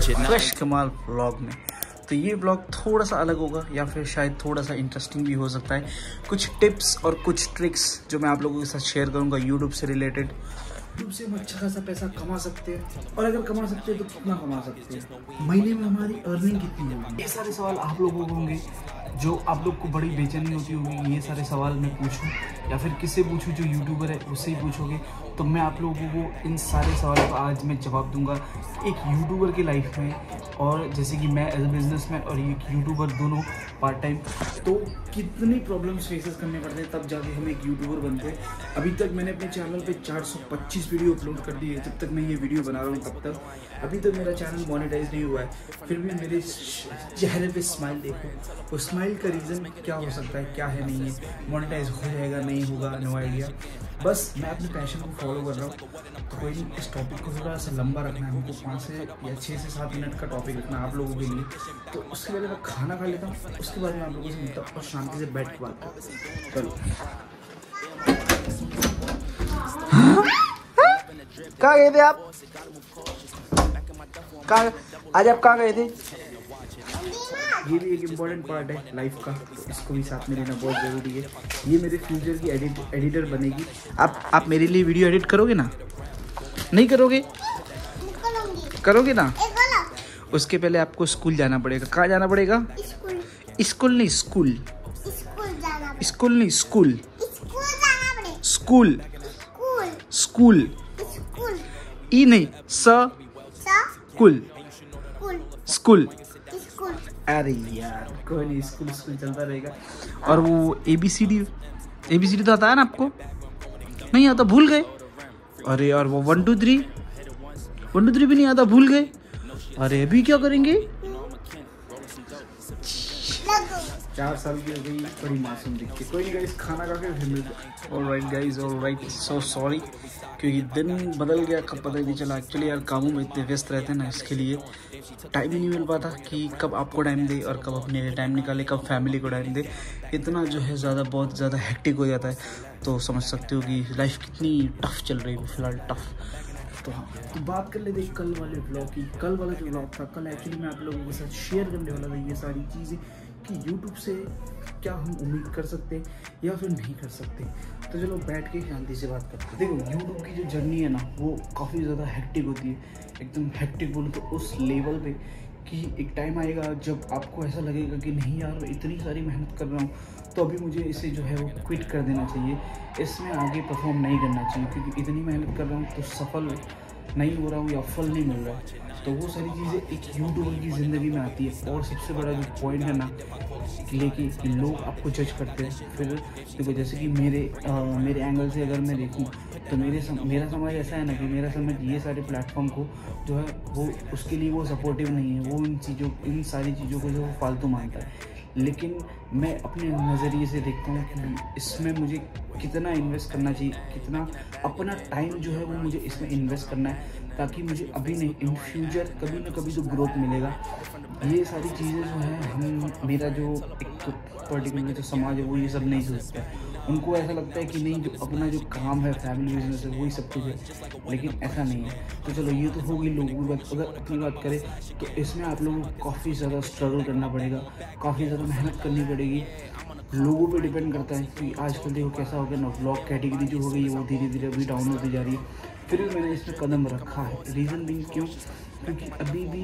Fresh कमाल vlog में। तो ये ब्लॉग थोड़ा सा अलग होगा या फिर शायद थोड़ा सा इंटरेस्टिंग भी हो सकता है। कुछ टिप्स और कुछ ट्रिक्स जो मैं आप लोगों के साथ शेयर करूँगा यूट्यूब से रिलेटेड यूट्यूब से हम अच्छा खासा पैसा कमा सकते हैं और अगर कमा सकते हैं तो कितना कमा सकते हैं? महीने में हमारी अर्निंग कितनी होगी? ये सारे सवाल आप लोगों को होंगे जो आप लोग को बड़ी बेचैनी होती होगी ये सारे सवाल मैं पूछूँ। या फिर किससे पूछूँ, जो यूट्यूबर है, उससे ही पूछोगे। तो मैं आप लोगों को इन सारे सवालों का आज मैं जवाब दूँगा। एक यूट्यूबर की लाइफ में और जैसे कि मैं एज ए बिजनेसमैन और एक यूट्यूबर दोनों पार्ट टाइम तो कितनी प्रॉब्लम्स फेसेस करने पड़ते हैं, तब जाके हम एक यूट्यूबर बनते हैं। अभी तक मैंने अपने चैनल पे 425 वीडियो अपलोड कर दी है, जब तक मैं ये वीडियो बना रहा हूँ, तब तक। अभी तक मेरा चैनल मोनेटाइज नहीं हुआ है, फिर भी मेरे चेहरे पर स्माइल देखो। वो स्माइल का रीज़न क्या हो सकता है, क्या है, नहीं है। मोनिटाइज हो जाएगा, नहीं होगा नो आइडिया बस मैं अपने पैशन को फॉलो कर रहा हूँ। तो कोई नहीं, इस टॉपिक को थोड़ा सा लंबा रखना है हमको, पाँच से या छः से सात मिनट का टॉपिक रखना आप लोगों के लिए। तो उसके पहले मैं खाना खा लेता हूँ, उसके बाद मैं आप लोगों से मिलता हूँ और शांति से बैठ के बात करता चलो। कहाँ गए थे आप? कहाँ आज आप कहाँ गए थे? ये भी एक इम्पोर्टेंट पार्ट है लाइफ का तो इसको भी साथ में लेना बहुत ज़रूरी है। ये मेरे फ्यूचर की एडिट एडिटर बनेगी। आप आप मेरे लिए वीडियो एडिट करोगे ना? नहीं करोगे? करोगे ना? उसके पहले आपको स्कूल जाना पड़ेगा। कहाँ जाना पड़ेगा? स्कूल स्कूल नहीं स्कूल स्कूल स्कूल नहीं स्कूल स्कूल स्कूल ई नहीं स कुल स्कूल अरे यार, कोई नहीं, स्कूल स्कूल चलता रहेगा। और वो A B C D A B C D तो आता है ना आपको? नहीं आता, भूल गए। अरे यार, वो one two three one two three भी नहीं आता, भूल गए। अरे, अभी क्या करेंगे? चार साल की हो गई, बड़ी मासूम दिखती कोई नहीं गाइस खाना खा के फिर मिलते alright guys alright so sorry क्योंकि दिन बदल गया, कब पता नहीं चला। एक्चुअली यार, कामों में इतने व्यस्त रहते हैं ना, इसके लिए टाइम ही नहीं मिल पाता कि कब आपको टाइम दे और कब अपने लिए टाइम निकाले, कब फैमिली को टाइम दे। इतना जो है ज़्यादा, बहुत ज़्यादा हैक्टिक हो जाता है। तो समझ सकते हो कि लाइफ कितनी टफ चल रही है फ़िलहाल टफ तो हाँ। तो बात कर लेते कल वाले ब्लॉग की। कल वाला जो ब्लॉग था, कल एक्चुअली मैं आप लोगों के साथ शेयर करने वाला था ये सारी चीज़ें कि यूट्यूब से क्या हम उम्मीद कर सकते हैं या फिर नहीं कर सकते? तो चलो बैठ के शांति से बात करते हैं। देखो यूट्यूब की जो जर्नी है ना, वो काफ़ी ज़्यादा हैक्टिक होती है। एकदम हैक्टिक बोलो तो उस लेवल पे कि एक टाइम आएगा जब आपको ऐसा लगेगा कि नहीं यार, मैं इतनी सारी मेहनत कर रहा हूँ तो अभी मुझे इसे जो है वो क्विट कर देना चाहिए। इसमें आगे परफॉर्म नहीं करना चाहिए, क्योंकि इतनी मेहनत कर रहा हूँ तो सफल नहीं हो रहा हूँ या फल नहीं मिल रहा तो वो सारी चीज़ें एक यूट्यूबर की ज़िंदगी में आती है। और सबसे बड़ा जो पॉइंट है ना लेकिन लोग आपको जज करते हैं। फिर देखो जैसे कि मेरे आ, मेरे एंगल से अगर मैं देखूँ तो मेरे सम, मेरा समझ ऐसा है ना कि मेरा समझ ये सारे प्लेटफॉर्म को जो है वो उसके लिए वो सपोर्टिव नहीं है। वो इन चीज़ों इन सारी चीज़ों को जो फालतू मानता है। लेकिन मैं अपने नज़रिए से देखता हूँ कि इसमें मुझे कितना इन्वेस्ट करना चाहिए, कितना अपना टाइम जो है वो मुझे इसमें इन्वेस्ट करना है, ताकि मुझे अभी नहीं इन फ्यूचर कभी ना कभी जो ग्रोथ मिलेगा। ये सारी चीज़ें जो हैं, हम, मेरा जो एक पर्टिकुलर जो समाज है, वो ये सब नहीं सोचता उनको ऐसा लगता है कि नहीं, जो अपना जो काम है फैमिली बिज़नेस है, वही सब कुछ है। लेकिन ऐसा नहीं है। तो चलो, ये तो होगी लोगों की बात। अगर अपनी बात करें तो इसमें आप लोगों को काफ़ी ज़्यादा स्ट्रगल करना पड़ेगा। काफ़ी ज़्यादा मेहनत करनी पड़ेगी। लोगों पे डिपेंड करता है कि आजकल देखो कैसा हो गया ना। ब्लॉग कैटेगरी जो हो गई, वो धीरे धीरे अभी डाउन होती जा रही है। फिर भी मैंने इसमें कदम रखा है। रीज़न भी क्यों? क्योंकि अभी भी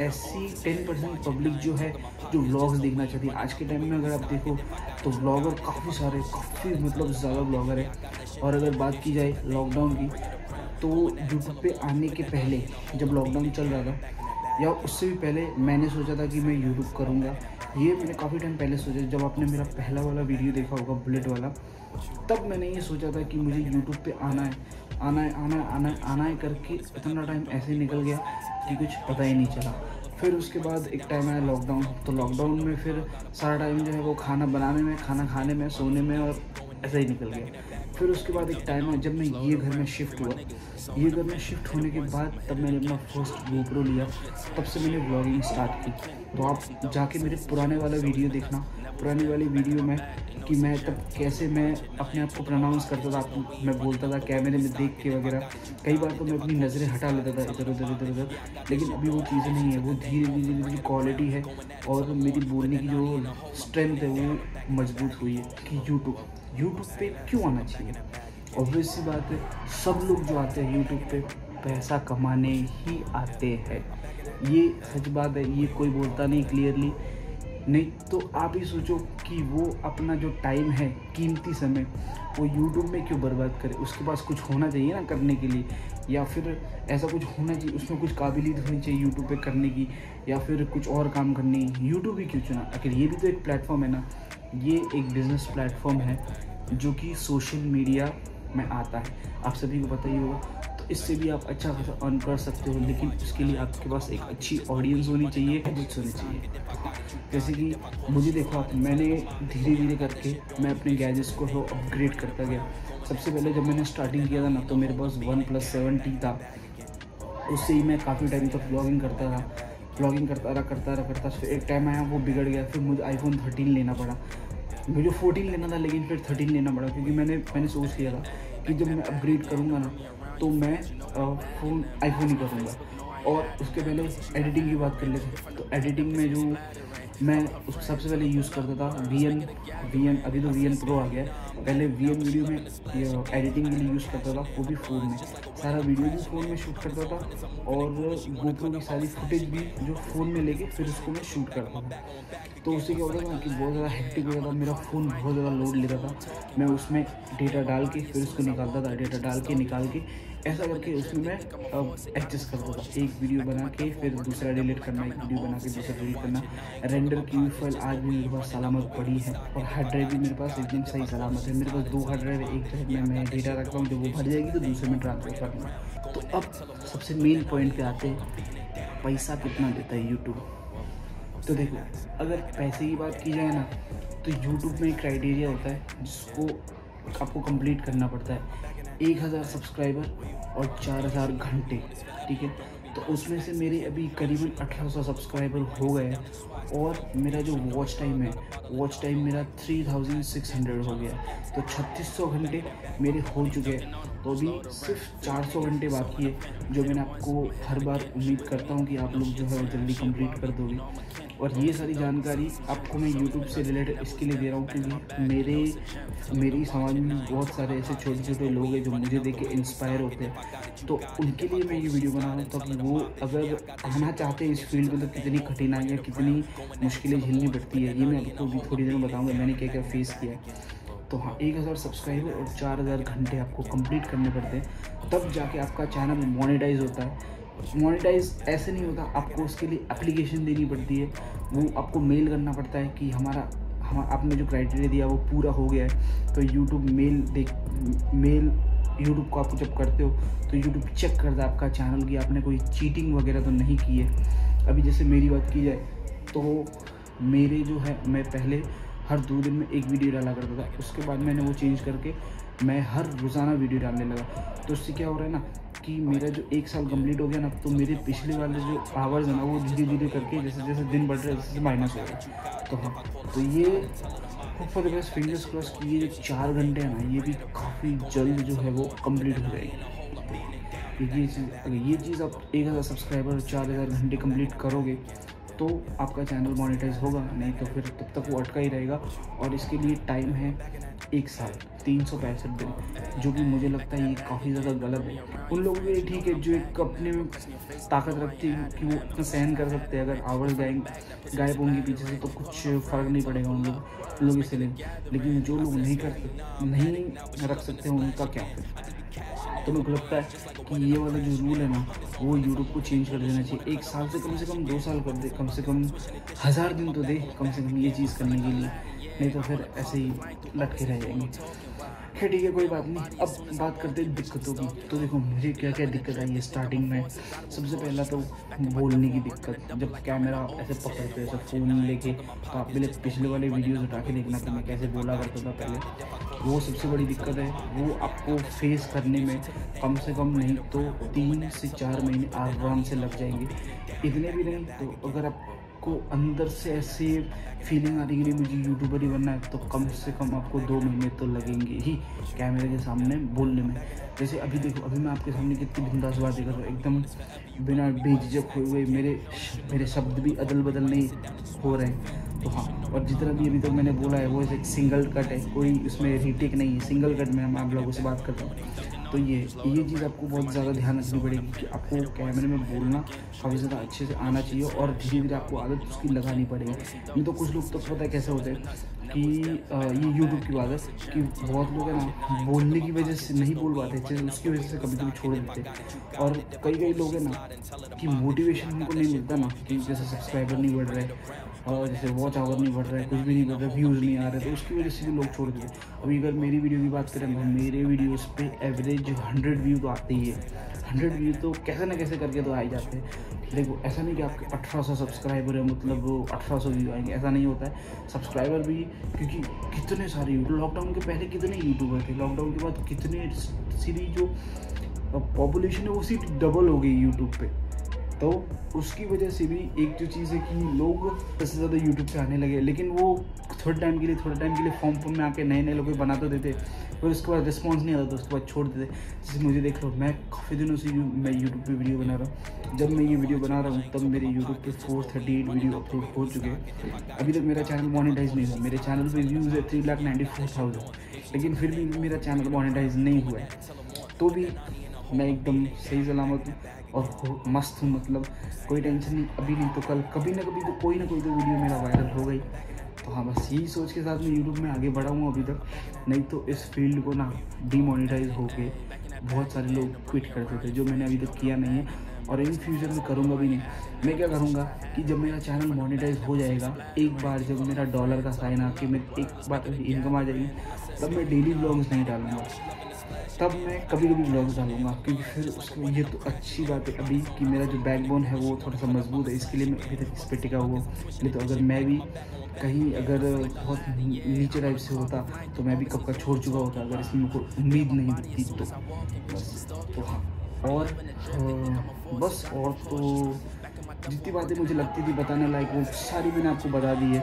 ऐसी टेन परसेंट पब्लिक जो है, जो व्लॉग्स देखना चाहती है। आज के टाइम में अगर आप देखो तो ब्लॉगर काफ़ी सारे, काफ़ी मतलब ज़्यादा ब्लॉगर है। और अगर बात की जाए लॉकडाउन की तो यूट्यूब पे आने के पहले, जब लॉकडाउन चल रहा था, या उससे भी पहले मैंने सोचा था कि मैं यूट्यूब करूँगा। ये मैंने काफ़ी टाइम पहले सोचा, जब आपने मेरा पहला वाला वीडियो देखा होगा बुलेट वाला, तब मैंने ये सोचा था कि मुझे यूट्यूब पे आना है। आना है आना है आना है आना है करके इतना टाइम ऐसे निकल गया कि कुछ पता ही नहीं चला। फिर उसके बाद एक टाइम आया लॉकडाउन तो लॉकडाउन में फिर सारा टाइम जो है वो खाना बनाने में, खाना खाने में, सोने में और ऐसा ही निकल गया। फिर उसके बाद एक टाइम आया जब मैं ये घर में शिफ्ट हुआ। ये घर में शिफ्ट होने के बाद तब मैंने अपना फ़र्स्ट गोप्रो लिया। तब से मैंने ब्लॉगिंग स्टार्ट की। तो आप जाके मेरे पुराने वाला वीडियो देखना। पुरानी वाली वीडियो में कि मैं तब कैसे मैं अपने आप को प्रोनाउंस करता था आप- मैं बोलता था कैमरे में देख के वगैरह। कई बार तो मैं अपनी नज़रें हटा लेता था, इधर, उधर इधर, उधर। लेकिन अभी वो चीज़ें नहीं है, वो धीरे धीरे धीरे क्वालिटी है और मेरी बोलने की जो स्ट्रेंथ है, वो मज़बूत हुई है कि यूट्यूब यूट्यूब पे क्यों आना चाहिए? ऑब्वियस सी बात है, सब लोग जो आते हैं यूट्यूब पे, पैसा कमाने ही आते हैं। ये सच बात है, ये कोई बोलता नहीं क्लियरली नहीं तो आप ही सोचो कि वो अपना जो टाइम है, कीमती समय, वो यूट्यूब में क्यों बर्बाद करे? उसके पास कुछ होना चाहिए ना करने के लिए? या फिर ऐसा कुछ होना चाहिए, उसमें कुछ काबिलियत होनी चाहिए यूट्यूब पे करने की? या फिर कुछ और काम करने की? यूट्यूब ही क्यों चुना? आखिर ये भी तो एक प्लेटफॉर्म है ना, ये एक बिज़नेस प्लेटफॉर्म है, जो कि सोशल मीडिया में आता है। आप सभी को पता ही होगा इससे भी आप अच्छा खासा अर्न कर सकते हो, लेकिन उसके लिए आपके पास एक अच्छी ऑडियंस होनी चाहिए एडिट्स होनी चाहिए। जैसे कि मुझे देखो आप, मैंने धीरे धीरे करके मैं अपने गैजेट्स को तो अपग्रेड करता गया। सबसे पहले जब मैंने स्टार्टिंग किया था ना तो मेरे पास वन प्लस था। उससे ही मैं काफ़ी टाइम तक ब्लॉगिंग करता था ब्लॉगिंग करता रहा करता रहा, करता फिर एक टाइम आया, वो बिगड़ गया। फिर मुझे आईफोन थर्टीन लेना पड़ा। मुझे फोर्टीन लेना था, लेकिन फिर थर्टीन लेना पड़ा, क्योंकि मैंने मैंने सोच लिया था कि जब मैं अपग्रेड करूँगा ना तो मैं फ़ोन आईफोन ही करूँगा। और उसके पहले एडिटिंग की बात कर लेते तो एडिटिंग में जो मैं उस सबसे पहले यूज़ करता था वी एन वी एन अभी तो वी एन प्रो आ गया। पहले वी एन वीडियो में एडिटिंग के लिए यूज़ करता था वो भी फ़ोन में। सारा वीडियो भी फ़ोन में शूट करता था और गोप्रो की सारी फुटेज भी जो फ़ोन में लेके फिर उसको मैं शूट करता था। तो उससे क्या होता था कि बहुत ज़्यादा हेक्टिक हो जाता मेरा फ़ोन बहुत ज़्यादा लोड लेता था। मैं उसमें डेटा डाल के फिर उसको निकालता था डेटा डाल के निकाल के ऐसा करके उसमें मैं एडजस्ट करता था। एक वीडियो बना के फिर दूसरा डिलीट करना, एक वीडियो बना के दूसरा डिलीट करना। रेंडर की हुई फ़ाइल आज भी मेरे पास सलामत पड़ी है और हार्ड ड्राइव भी मेरे पास एकदम सही सलामत है। मेरे पास दो हार्ड ड्राइव एक ड्राइव में मैं डेटा रखता हूँ, जब वो भर जाएगी तो दूसरे में ट्रांसफ़र करना तो अब सबसे मेन पॉइंट पे आते हैं, पैसा कितना देता है यूट्यूब तो देखो, अगर पैसे की बात की जाए ना तो यूट्यूब में एक क्राइटेरिया होता है जिसको आपको कंप्लीट करना पड़ता है। एक हज़ार सब्सक्राइबर और चार हज़ार घंटे, ठीक है? तो उसमें से मेरे अभी करीबन अठारह सौ सब्सक्राइबर हो गए और मेरा जो वॉच टाइम है वॉच टाइम मेरा थ्री थाउज़ेंड सिक्स हंड्रेड हो गया। तो छत्तीस सौ घंटे मेरे हो चुके हैं। तो अभी सिर्फ़ चार सौ घंटे बाकी है, जो मैंने आपको हर बार उम्मीद करता हूँ कि आप लोग जो है जल्दी कंप्लीट कर दोगे। और ये सारी जानकारी आपको मैं यूट्यूब से रिलेटेड इसके लिए दे रहा हूँ क्योंकि मेरे, मेरी समाज में बहुत सारे ऐसे छोटे छोटे लोग हैं जो मुझे देख के इंस्पायर होते हैं। तो उनके लिए मैं ये वीडियो बना रहा हूँ ताकि वो अगर आना चाहते हैं इस फ़ील्ड में तो कितनी कठिनाइयाँ, कितनी मुश्किलें झेलनी पड़ती है, ये मैं आपको थोड़ी देर में बताऊँगा, मैंने क्या क्या फेस किया है। तो हाँ एक हज़ार सब्सक्राइबर और चार हज़ार घंटे आपको कंप्लीट करने पड़ते हैं। तब जाके आपका चैनल मोनेटाइज होता है। मोनेटाइज ऐसे नहीं होता, आपको उसके लिए एप्लीकेशन देनी पड़ती है। वो आपको मेल करना पड़ता है कि हमारा, हम, आपने जो क्राइटेरिया दिया वो पूरा हो गया है। तो यूट्यूब मेल देख मेल यूट्यूब को आप जब करते हो तो यूट्यूब चेक करता है आपका चैनल कि आपने कोई चीटिंग वगैरह तो नहीं की है। अभी जैसे मेरी बात की जाए तो मेरे जो है, मैं पहले हर दो दिन में एक वीडियो डाला करता था। उसके बाद मैंने वो चेंज करके मैं हर रोज़ाना वीडियो डालने लगा। तो उससे क्या हो रहा है ना कि मेरा जो एक साल कंप्लीट हो गया ना तो मेरे पिछले वाले जो आवर्स है ना, वो धीरे धीरे करके जैसे जैसे दिन बढ़ रहे जैसे माइनस हो रहा तो हाँ तो ये hope for the best fingers cross कि ये जो चार घंटे हैं ना, ये भी काफ़ी जल्द जो है वो कंप्लीट हो जाएगी। ये चीज़, अगर ये चीज़ आप एक हज़ार सब्सक्राइबर चार हज़ार घंटे कंप्लीट करोगे तो आपका चैनल मोनेटाइज होगा, नहीं तो फिर तब तक वो अटका ही रहेगा। और इसके लिए टाइम है एक साल, तीन सौ पैंसठ दिन, जो कि मुझे लगता है ये काफ़ी ज़्यादा गलत है। उन लोगों के लिए ठीक है, जो एक अपने में ताकत रखती है कि वो इतना सहन कर सकते हैं, अगर आवर्स गायब गायब होंगे पीछे से तो कुछ फ़र्क नहीं पड़ेगा उन लोग लोग इससे लेकिन जो लोग नहीं करते, नहीं रख सकते उनका क्या? तो मेरे को लगता है कि ये वाला जो रूल है ना, वो यूरोप को चेंज कर देना चाहिए। एक साल से कम से कम, दो साल कर दे, कम से कम हज़ार दिन तो दे, कम से कम ये चीज़ करने के लिए। नहीं तो फिर ऐसे ही लटके रह जाएँगे। खैर ठीक है, कोई बात नहीं। अब बात करते हैं दिक्कतों की। तो देखो, मुझे क्या क्या दिक्कत आई है स्टार्टिंग में। सबसे पहला तो बोलने की दिक्कत। जब कैमरा आप ऐसे पकड़ते, ऐसे फ़ोन लेके तो आप पहले पिछले वाले वीडियोस उठा के देखना कि मैं कैसे बोला करता था पहले। वो सबसे बड़ी दिक्कत है, वो आपको फेस करने में कम से कम नहीं तो तीन से चार महीने आराम से लग जाएँगे। इतने भी नहीं तो अगर आप आपको अंदर से ऐसे फीलिंग आ रही है मुझे यूट्यूबर ही बनना है तो कम से कम आपको दो महीने तो लगेंगे ही कैमरे के सामने बोलने में। जैसे अभी देखो, अभी मैं आपके सामने कितनी बिंदास बातें कर रहा हूँ, एकदम बिना बेझिझक हुए हुए मेरे मेरे शब्द भी अदल बदल नहीं हो रहे हैं। तो हाँ और जितना भी अभी तक तो मैंने बोला है, वो एक सिंगल कट है, कोई उसमें रीटेक नहीं है। सिंगल कट में मैं आप लोगों से बात करता हूँ। तो ये ये चीज़ आपको बहुत ज़्यादा ध्यान रखनी पड़ेगी कि आपको कैमरे में बोलना काफ़ी ज़्यादा अच्छे से आना चाहिए और धीरे धीरे आपको आदत उसकी लगानी पड़ेगी। नहीं तो कुछ लोग तो पता है कैसे होते हैं कि ये यूट्यूब की बात है कि बहुत लोग हैं ना बोलने की वजह से नहीं बोल पाते उसकी वजह से कभी कभी छोड़ देते और कई कई लोग हैं ना कि मोटिवेशन उनको नहीं मिलता ना कि जैसे सब्सक्राइबर नहीं बढ़ रहे और जैसे वॉच आवर नहीं बढ़ रहा है, कुछ भी नहीं बढ़ रहा व्यूज़ नहीं आ रहे तो उसकी वजह से भी लोग छोड़ दिए। अभी अगर मेरी वीडियो की बात करें तो मेरे वीडियोस पे एवरेज हंड्रेड व्यू तो आते ही है। हंड्रेड व्यू तो कैसे ना कैसे करके तो आ ही जाते हैं। देखो, ऐसा नहीं कि आपके अठारह सौ सब्सक्राइबर है मतलब अठारह सौ व्यू आएँगे, ऐसा नहीं होता है। सब्सक्राइबर भी, क्योंकि कितने सारे यूट्यूब लॉकडाउन के पहले कितने यूट्यूबर थे? लॉकडाउन के बाद कितने सीरीज़ जो पॉपुलेशन है, वो सीट डबल हो गई यूट्यूब पे। तो उसकी वजह से भी एक जो चीज़ है कि लोग सबसे ज़्यादा यूट्यूब पे आने लगे, लेकिन वो थोड़े टाइम के लिए, थोड़े टाइम के लिए फॉर्म फॉर्म में आके नए नए लोग बना तो देते, फिर उसके बाद रिस्पॉन्स नहीं आता था उसके बाद छोड़ देते। जैसे मुझे देख लो, मैं काफ़ी दिनों से मैं यूट्यूब पर वीडियो बना रहा हूँ। जब मैं ये वीडियो बना रहा हूँ, तब मेरे यूट्यूब पर four thirty eight video upload हो चुके हैं। अभी तक मेरा चैनल मोनिटाइज नहीं हुआ। मेरे चैनल पर व्यूज़ है three lakh ninety four thousand लेकिन फिर भी मेरा चैनल मोनेटाइज नहीं हुआ है। तो भी मैं एकदम सही सलामत हूँ। और मस्त हूँ मतलब कोई टेंशन नहीं, अभी नहीं तो कल, कभी ना कभी तो कोई ना कोई तो वीडियो मेरा वायरल हो गई। तो हाँ बस यही सोच के साथ मैं यूट्यूब में आगे बढ़ा हूँ अभी तक। नहीं तो इस फ़ील्ड को ना डीमोनीटाइज होके बहुत सारे लोग क्विट करते थे, जो मैंने अभी तक किया नहीं है और इन फ्यूचर में करूँगा भी नहीं। मैं क्या करूँगा कि जब मेरा चैनल मोनेटाइज हो जाएगा, एक बार जब मेरा डॉलर का साइन आके मैं एक बार इनकम आ जाएगी, तब मैं डेली ब्लॉग्स नहीं डालूँगा। तब मैं कभी कभी ब्लॉग्स डालूँगा, क्योंकि फिर उसमें ये तो अच्छी बात है अभी कि मेरा जो बैकबोन है वो थोड़ा सा मज़बूत है, इसके लिए मैं अभी तक इस पर टिका हुआ नहीं तो अगर मैं भी कहीं अगर बहुत नीचे टाइप से होता तो मैं भी कब का छोड़ चुका होता, अगर इसमें मेरे को उम्मीद नहीं दिखती तो। बस तो हाँ और बस, और तो जितनी बातें मुझे लगती थी बताने लायक वो सारी मैंने आपको बता दी है।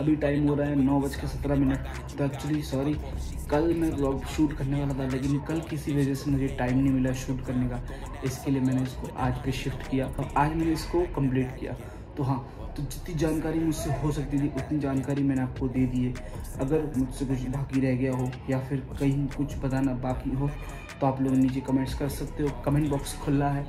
अभी टाइम हो रहा है नौ बज के सत्रह मिनट। तो एक्चुअली सॉरी कल मैं ब्लॉग शूट करने वाला था लेकिन कल किसी वजह से मुझे टाइम नहीं मिला शूट करने का। इसके लिए मैंने इसको आज पे शिफ्ट किया। और आज मैंने इसको कंप्लीट किया। तो हाँ तो जितनी जानकारी मुझसे हो सकती थी, उतनी जानकारी मैंने आपको दे दी है। अगर मुझसे कुछ बाकी रह गया हो या फिर कहीं कुछ बताना बाकी हो तो आप लोग नीचे कमेंट्स कर सकते हो। कमेंट बॉक्स खुला है।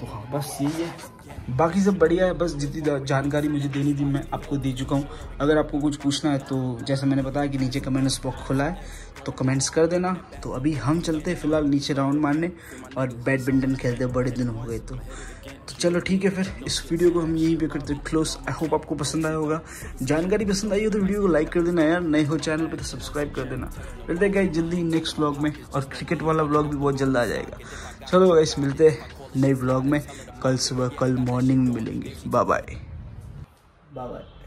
तो हाँ बस यही है। बाकी सब बढ़िया है। बस जितनी जानकारी मुझे देनी थी, मैं आपको दे चुका हूँ। अगर आपको कुछ पूछना है तो जैसा मैंने बताया कि नीचे कमेंट्स बॉक्स खुला है। तो कमेंट्स कर देना। तो अभी हम चलते हैं फ़िलहाल नीचे राउंड मारने और बैडमिंटन खेलते बड़े दिन हो गए तो। तो चलो ठीक है फिर, इस वीडियो को हम यहीं पे करते क्लोज आई होप आपको पसंद आया होगा। जानकारी पसंद आई हो तो वीडियो को लाइक कर देना यार। नए हो चैनल पे तो सब्सक्राइब कर देना। मिलते हैं गाइस जल्दी नेक्स्ट व्लॉग में और क्रिकेट वाला व्लॉग भी बहुत जल्द आ जाएगा। चलो गाइस मिलते हैं नए व्लॉग में। कल सुबह, कल मॉर्निंग में मिलेंगे। Bye bye bye